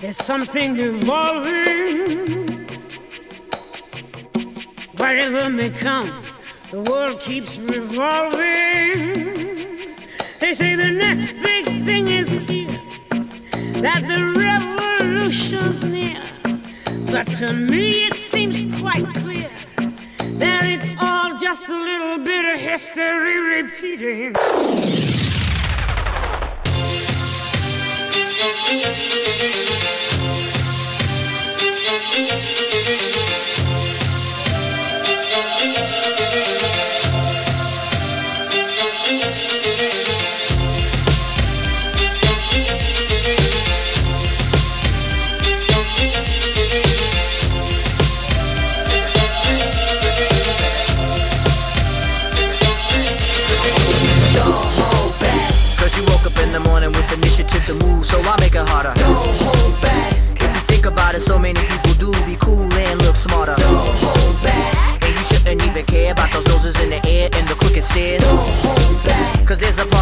there's something evolving. Whatever may come, the world keeps revolving. They say the next big thing is here, that the revolution's near. But to me it seems quite clear that it's all just a little bit of history repeating.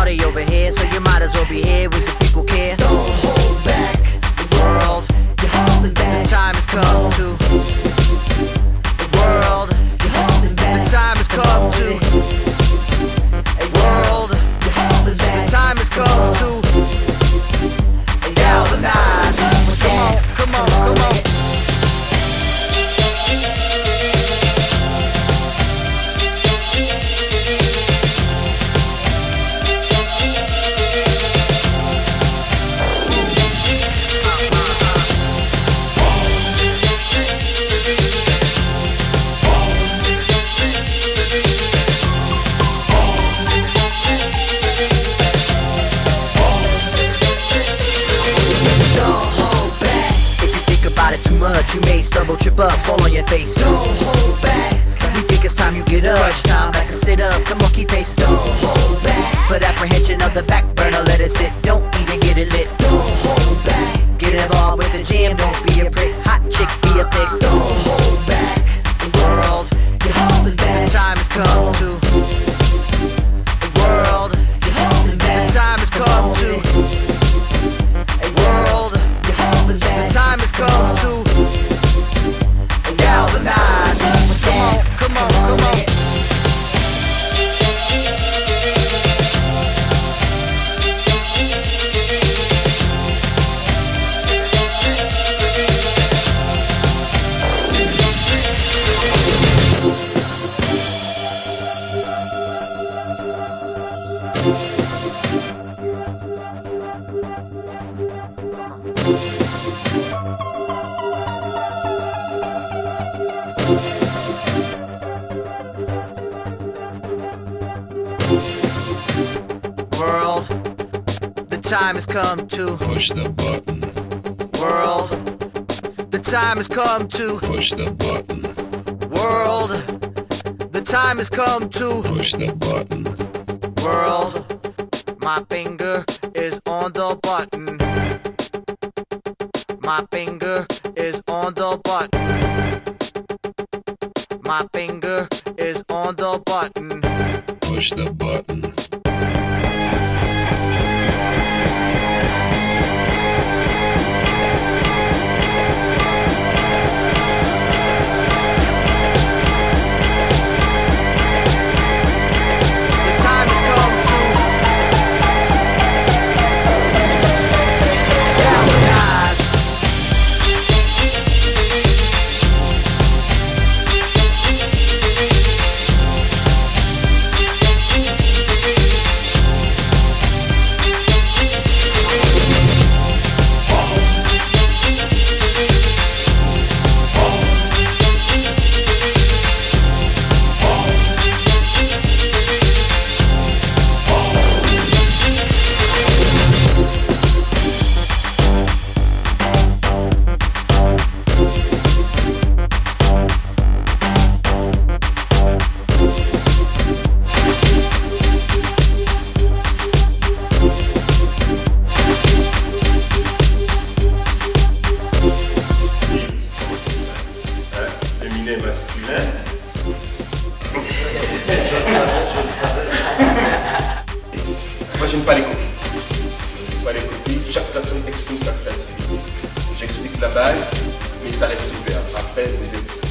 Party over here, so you might as well be here with the up, fall on your face. Don't hold back. We think it's time you get up. Crunch time, back and sit up. Come on, keep pace. Don't hold back. Put apprehension of the back burner, let it sit. Don't even get it lit. Don't hold back. Get involved with the jam, don't be a prick. Hot chick, be a pig. Don't hold back. The world, you're holding back. The time has come to. The world, you're holding back. The time has come to. A world, the time has come to World, the time has come to Push the button. world. The time has come to Push the button. world. The time has come to Push the button. world. My finger the button. My finger is on the button. My finger is on the button. Push the button. J'explique la base, mais ça reste ouvert. Après, vous êtes